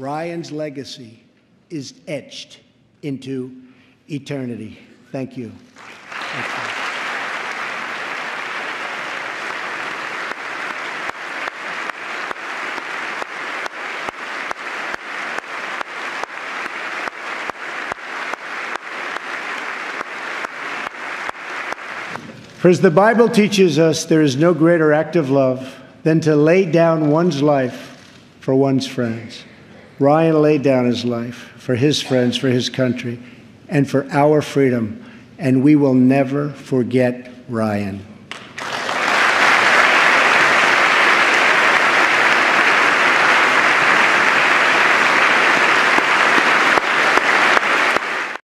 Ryan's legacy is etched into eternity. Thank you. Thank you. For as the Bible teaches us, there is no greater act of love than to lay down one's life for one's friends. Ryan laid down his life for his friends, for his country, and for our freedom, and we will never forget Ryan.